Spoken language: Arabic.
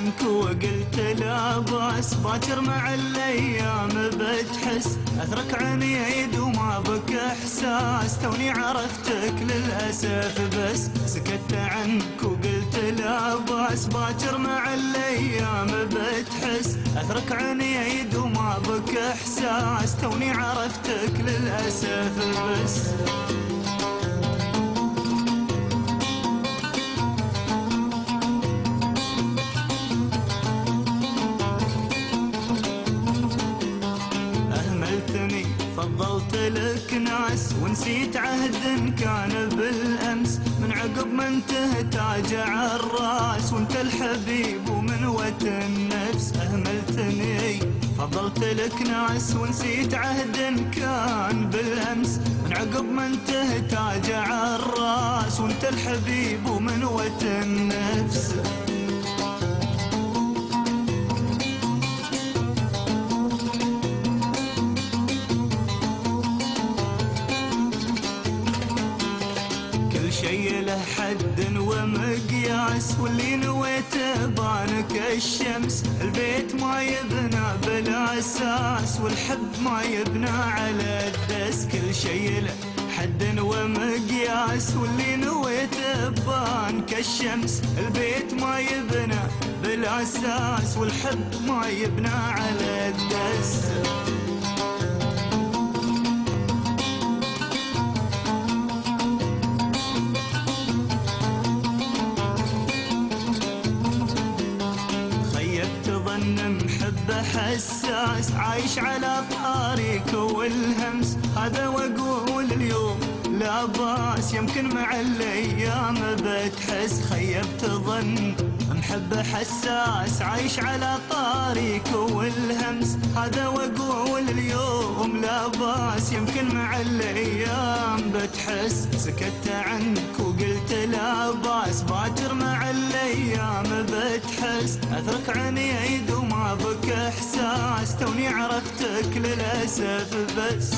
وقلت لا بأس باكر مع الأيام بتحس. اثرك عنيد وما بك إحساس. توني عرفتك للأسف بس. سكت عنك وقلت لا بأس باكر مع الأيام بتحس. اثرك عنيد وما بك إحساس. توني عرفتك للأسف بس. فضلت لك ناس ونسيت عهد كان بالأمس. من عقب ما انتهت تاج الراس وانت الحبيب ومن وتن نفس أهملتني. فضلت لك ناس ونسيت عهد كان بالأمس. من عقب ما انتهت تاج الراس وانت الحبيب ومن شي له حد ومقياس واللي نويته بانك الشمس. البيت ما يبنى بلا أساس والحب ما يبنى على الدس. كل شي له حد ومقياس واللي نويته بان كالشمس البيت ما يبنى بلا أساس والحب ما يبنى على حساس عايش على طاريك والهمس. هذا وأقول اليوم لا باس يمكن مع الأيام بتحس خيبت ظن. محبة حساس عايش على طاريك والهمس. هذا وأقول اليوم باس يمكن مع الأيام بتحس سكت عنك وقلت لا باس. باكر مع الأيام بتحس اثرك عنيد وما بك إحساس. توني عرفتك للأسف بس.